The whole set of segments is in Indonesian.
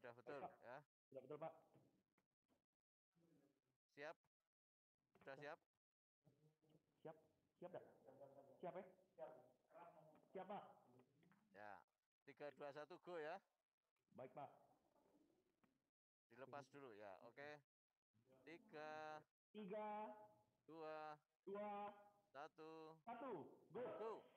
sudah betul Pak. ya. Sudah betul, Pak. Siap? Sudah siap? Siap. Siap dah. Siap ya? Siap, Pak. Ya. 3 2 1 go ya. Baik, Pak. Dilepas dulu ya. Oke. 3 Tiga, 2 dua, 1 satu. Go. go. Go.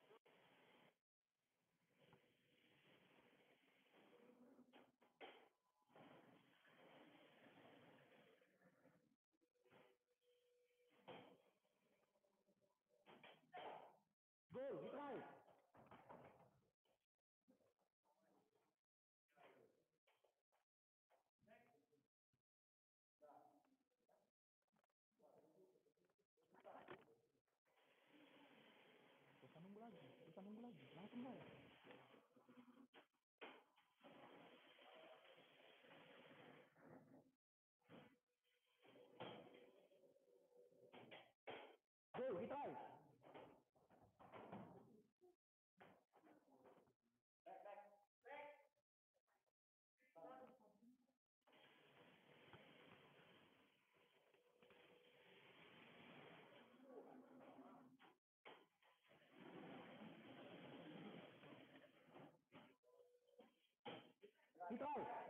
Welcome back. control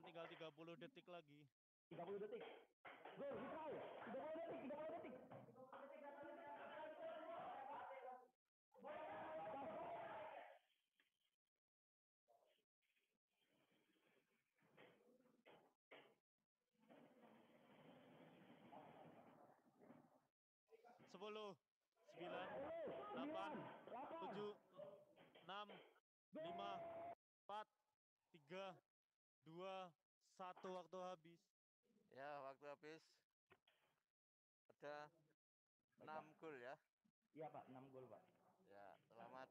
Kalian tinggal 30 detik lagi. 30 detik. Go, retry. 30 detik, 30 detik. Sepuluh, sembilan, 10, Delapan, 9, 8, tujuh, enam, lima, empat, tiga, dua, satu waktu habis. Ya, waktu habis. Ada 6 gol ya. Iya, Pak, 6 gol, Pak. Ya, selamat